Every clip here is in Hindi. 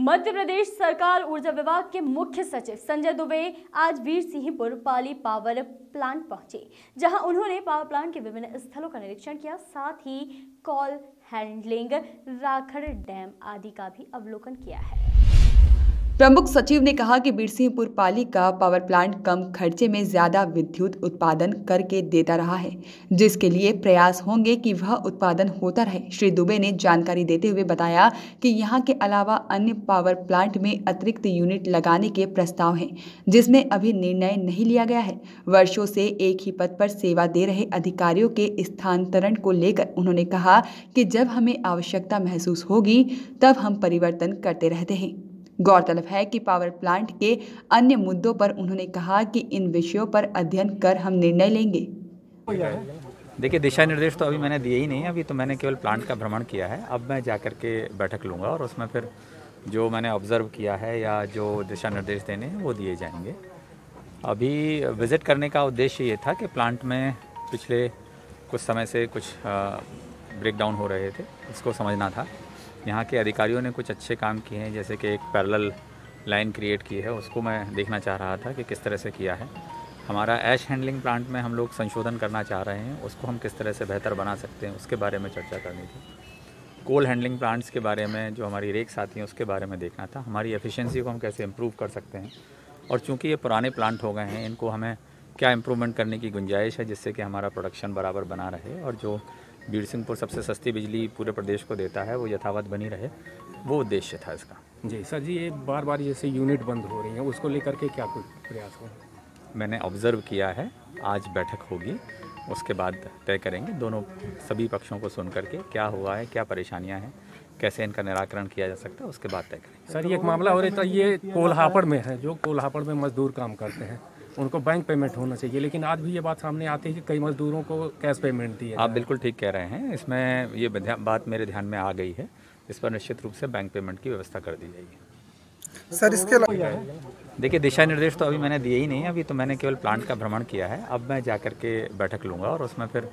मध्य प्रदेश सरकार ऊर्जा विभाग के मुख्य सचिव संजय दुबे आज वीर सिंहपुर पाली पावर प्लांट पहुँचे, जहाँ उन्होंने पावर प्लांट के विभिन्न स्थलों का निरीक्षण किया, साथ ही कॉल हैंडलिंग, राखड़ डैम आदि का भी अवलोकन किया है। प्रमुख सचिव ने कहा कि बीरसिंहपुर पाली का पावर प्लांट कम खर्चे में ज़्यादा विद्युत उत्पादन करके देता रहा है, जिसके लिए प्रयास होंगे कि वह उत्पादन होता रहे। श्री दुबे ने जानकारी देते हुए बताया कि यहाँ के अलावा अन्य पावर प्लांट में अतिरिक्त यूनिट लगाने के प्रस्ताव हैं, जिसमें अभी निर्णय नहीं लिया गया है। वर्षों से एक ही पद पर सेवा दे रहे अधिकारियों के स्थानांतरण को लेकर उन्होंने कहा कि जब हमें आवश्यकता महसूस होगी, तब हम परिवर्तन करते रहते हैं। गौरतलब है कि पावर प्लांट के अन्य मुद्दों पर उन्होंने कहा कि इन विषयों पर अध्ययन कर हम निर्णय लेंगे। देखिए, दिशा निर्देश तो अभी मैंने दिए ही नहीं अभी तो मैंने केवल प्लांट का भ्रमण किया है। अब मैं जा के बैठक लूँगा और उसमें फिर जो मैंने ऑब्ज़र्व किया है या जो दिशा निर्देश देने हैं, वो दिए जाएँगे। अभी विज़िट करने का उद्देश्य ये था कि प्लांट में पिछले कुछ समय से कुछ ब्रेक डाउन हो रहे थे। उसको समझना था। यहाँ के अधिकारियों ने कुछ अच्छे काम किए हैं, जैसे कि एक पैरल लाइन क्रिएट की है, उसको मैं देखना चाह रहा था कि किस तरह से किया है। हमारा ऐश हैंडलिंग प्लांट में हम लोग संशोधन करना चाह रहे हैं, उसको हम किस तरह से बेहतर बना सकते हैं, उसके बारे में चर्चा करनी थी। कोल हैंडलिंग प्लांट्स के बारे में, जो हमारी रेक साथी हैं, उसके बारे में देखना था। हमारी एफिशिएंसी को हम कैसे इम्प्रूव कर सकते हैं। और चूँकि ये पुराने प्लांट हो गए हैं, इनको हमें क्या इम्प्रूवमेंट करने की गुंजाइश है, जिससे कि हमारा प्रोडक्शन बराबर बना रहे और जो बीर सिंहपुर सबसे सस्ती बिजली पूरे प्रदेश को देता है वो यथावत बनी रहे। वो उद्देश्य था इसका। जी सर जी ये बार बार जैसे यूनिट बंद हो रही है उसको लेकर के क्या कुछ प्रयास हो? मैंने ऑब्ज़र्व किया है आज बैठक होगी उसके बाद तय करेंगे। दोनों सभी पक्षों को सुन करके क्या हुआ है क्या परेशानियाँ हैं कैसे इनका निराकरण किया जा सकता है उसके बाद तय करेंगे। सर ये एक मामला हो रहा था ये कोल्हापड़ में है जो कोल्हापड़ में मजदूर काम करते हैं। उनको बैंक पेमेंट होना चाहिए। लेकिन आज भी ये बात सामने आती है कि कई मजदूरों को कैश पेमेंट दी है। आप बिल्कुल ठीक कह रहे हैं। इसमें ये बात मेरे ध्यान में आ गई है। इस पर निश्चित रूप से बैंक पेमेंट की व्यवस्था कर दी जाएगी। सर इसके अलावा देखिए दिशा निर्देश तो अभी मैंने दिए ही नहीं अभी तो मैंने केवल प्लांट का भ्रमण किया है। अब मैं जा कर के बैठक लूँगा और उसमें फिर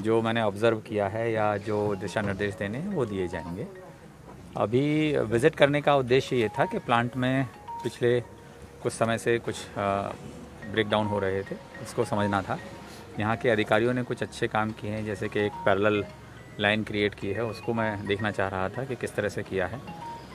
जो मैंने ऑब्ज़र्व किया है या जो दिशा निर्देश देने हैं वो दिए जाएँगे। अभी विज़िट करने का उद्देश्य ये था कि प्लांट में पिछले कुछ समय से कुछ ब्रेक डाउन हो रहे थे उसको समझना था। यहाँ के अधिकारियों ने कुछ अच्छे काम किए हैं, जैसे कि एक पैरल लाइन क्रिएट की है, उसको मैं देखना चाह रहा था कि किस तरह से किया है।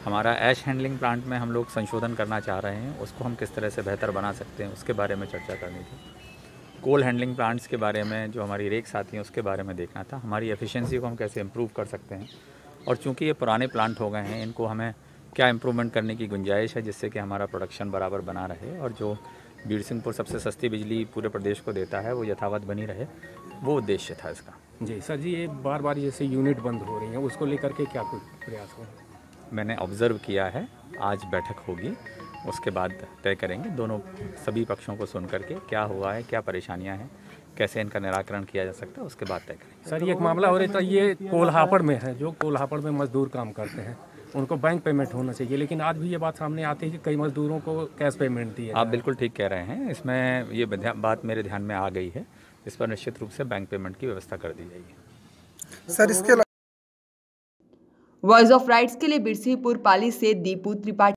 हमारा ऐश हैंडलिंग प्लांट में हम लोग संशोधन करना चाह रहे हैं, उसको हम किस तरह से बेहतर बना सकते हैं, उसके बारे में चर्चा करनी थी। कोल हैंडलिंग प्लांट्स के बारे में, जो हमारी रेक साथी हैं, उसके बारे में देखना था। हमारी एफिशिएंसी को हम कैसे इम्प्रूव कर सकते हैं। और चूँकि ये पुराने प्लांट हो गए हैं, इनको हमें क्या इम्प्रूवमेंट करने की गुंजाइश है, जिससे कि हमारा प्रोडक्शन बराबर बना रहे, और जो बीर सिंहपुर सबसे सस्ती बिजली पूरे प्रदेश को देता है वो यथावत बनी रहे। वो उद्देश्य था इसका। जी सर जी ये बार बार जैसे यूनिट बंद हो रही है उसको लेकर के क्या कुछ प्रयास हो? मैंने ऑब्ज़र्व किया है आज बैठक होगी उसके बाद तय करेंगे। दोनों सभी पक्षों को सुन करके क्या हुआ है क्या परेशानियाँ हैं कैसे इनका निराकरण किया जा सकता है उसके बाद तय करेंगे। सर ये एक मामला हो रहा था ये कोल्हापड़ में है जो कोल्हापड़ में मजदूर काम करते हैं। उनको बैंक पेमेंट होना चाहिए। लेकिन आज भी ये बात सामने आती है कि कई मजदूरों को कैश पेमेंट दी है। आप बिल्कुल ठीक कह रहे हैं। इसमें ये बात मेरे ध्यान में आ गई है। इस पर निश्चित रूप से बैंक पेमेंट की व्यवस्था कर दी जाएगी। सर इसके वॉइस ऑफ़ राइट्स के लिए बिरसीपुर पाली से दीपू त्रिपाठी।